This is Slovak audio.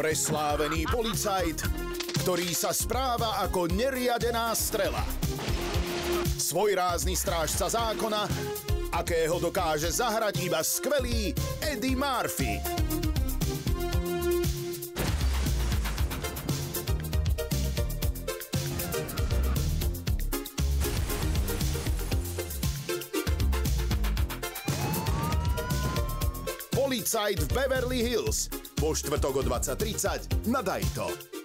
Preslávený policajt, ktorý sa správa ako neriadená strela. Svojrázny strážca zákona, akého dokáže zahrať iba skvelý Eddie Murphy. Policajt v Beverly Hills vo štvrtok o 20.30 na Dajto.